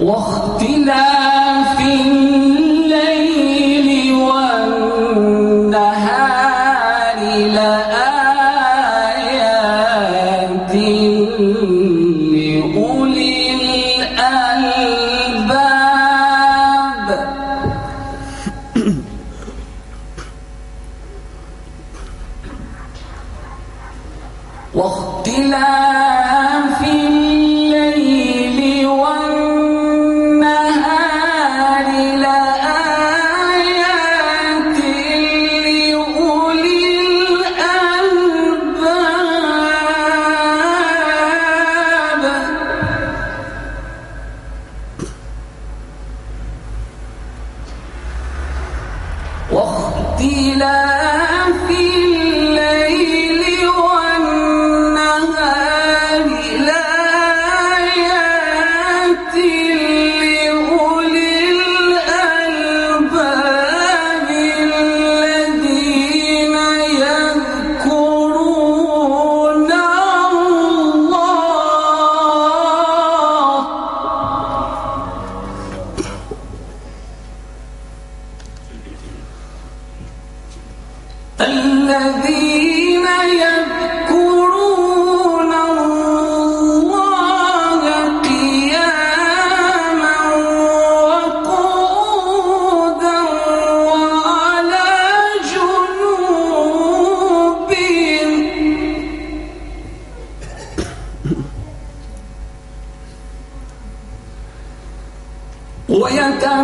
واختلاف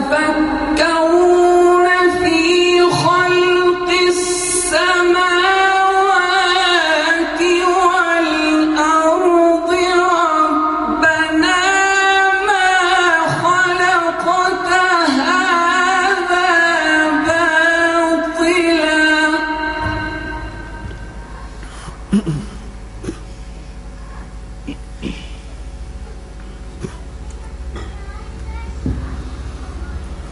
فَكَانَ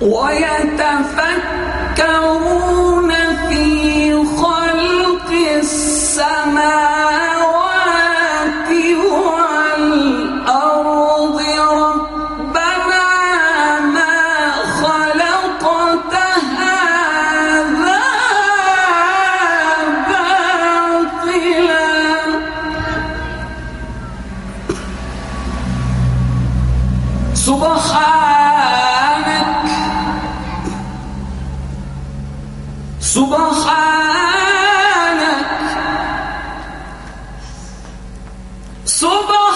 ويتفكرون في خلق السماوات Super!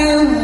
عَنِ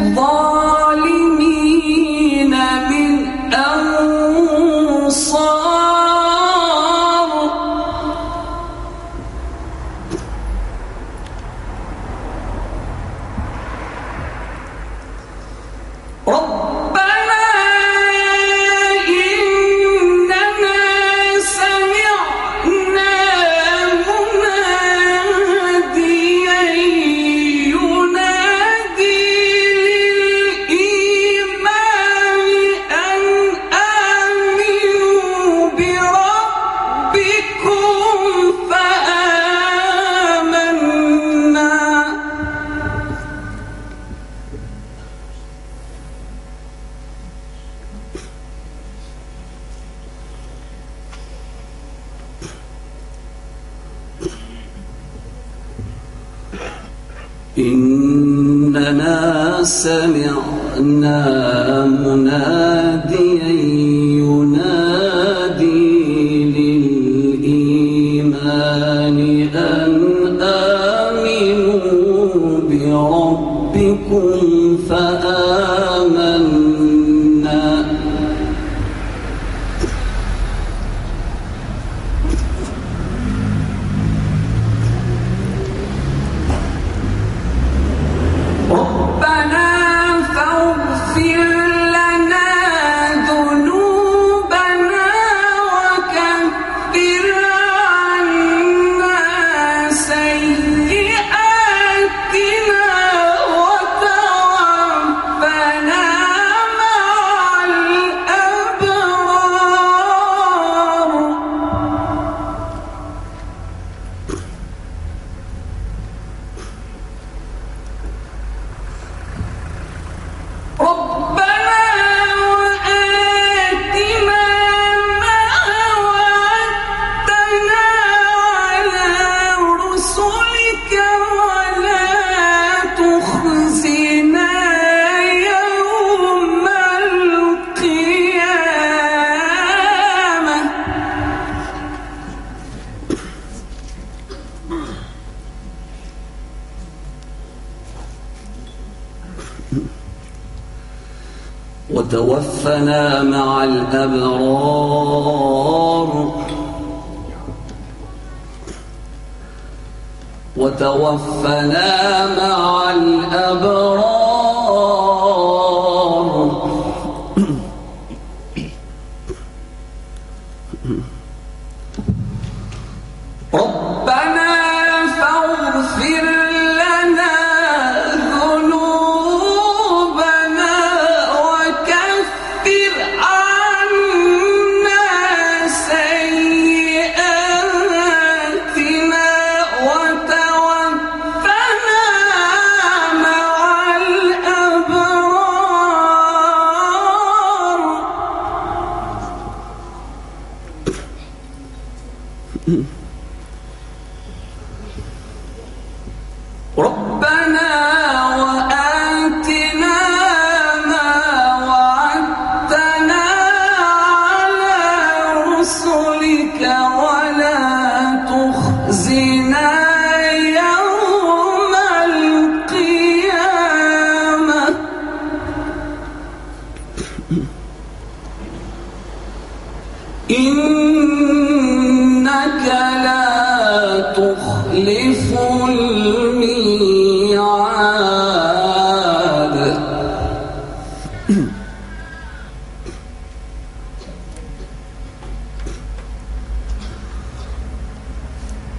سمعنا مناديا وتوفنا مع الأبرار. وتوفنا مع الأبرار. Mm-hmm.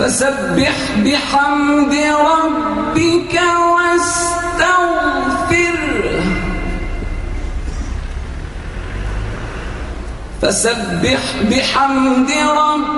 فسبح بحمد ربك واستغفر. فسبح بحمد ربك